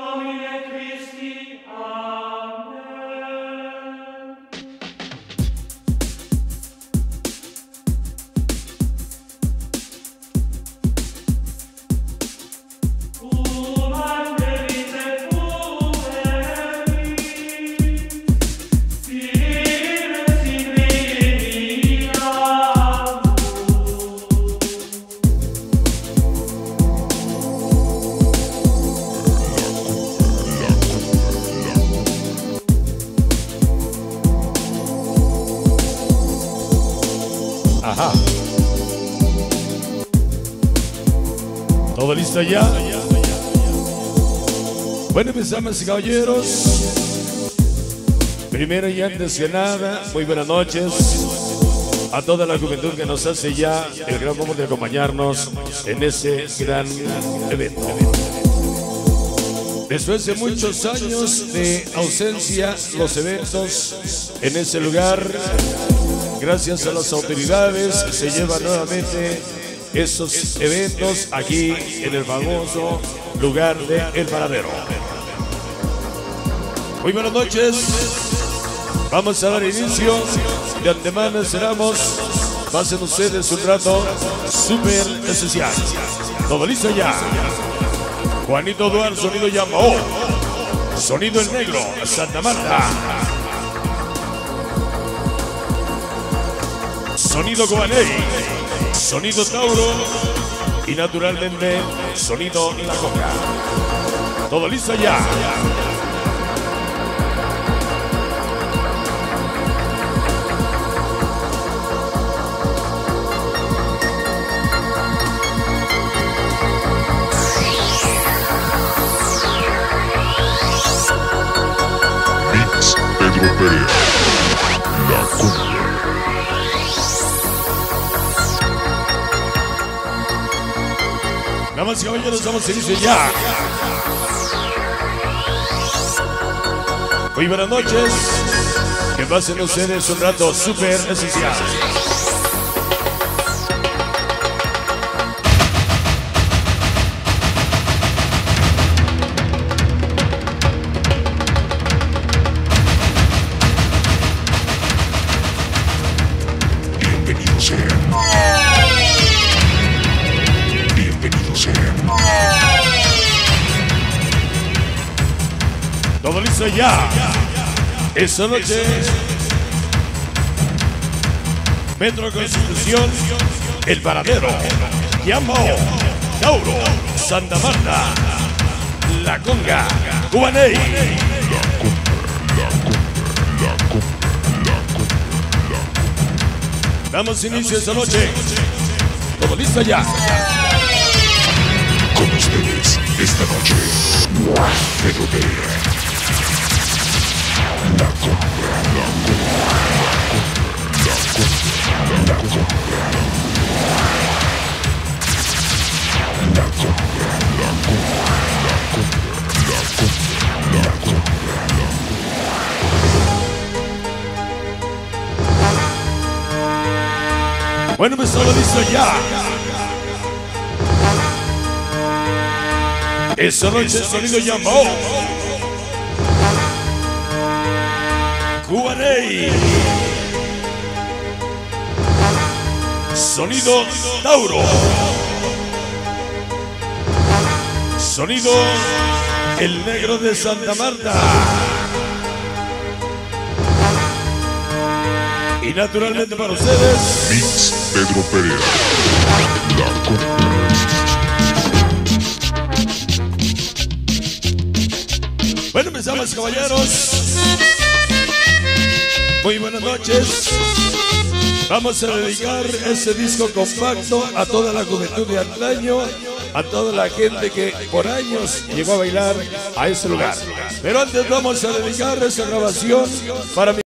nomine Christi Ajá. ¿Todo listo ya? Bueno, empezamos, caballeros. Primero y antes que nada, muy buenas noches a toda la juventud que nos hace ya el gran favor de acompañarnos en ese gran evento. Después de muchos años de ausencia, los eventos en ese lugar, gracias a las autoridades, se llevan nuevamente esos eventos aquí en el famoso lugar de El Paradero. Muy buenas noches. Vamos a dar inicio. De antemano esperamos. Pasen ustedes un rato súper especial. Todo listo ya. Juanito Duarte, sonido llamó. Sonido el negro, Santa Marta. Sonido Cobaney. Sonido Tauro. Y naturalmente, sonido La Coca. Todo listo ya. Damas y caballeros, damos inicio ya. Muy buenas noches. Que pasen ustedes un rato súper especial. Listo ya. Esta noche. Metro Constitución. El Paradero. Yamo. Tauro. Santa Marta. La Conga. Cubaney. Damos inicio esta noche. Todo listo ya. Con ustedes esta noche. Pedro. Bueno, pues todo listo ya. Esta noche el sonido llamó. Cubaney. Sonido Tauro. Sonido El Negro de Santa Marta. Y naturalmente para ustedes. Mix Pedro Perea. La. Bueno, empezamos, caballeros. Muy buenas noches. Vamos a dedicar este disco compacto a toda la juventud de antaño, a toda la gente que por años llegó a bailar a ese lugar. Pero antes vamos a dedicar esta grabación para mi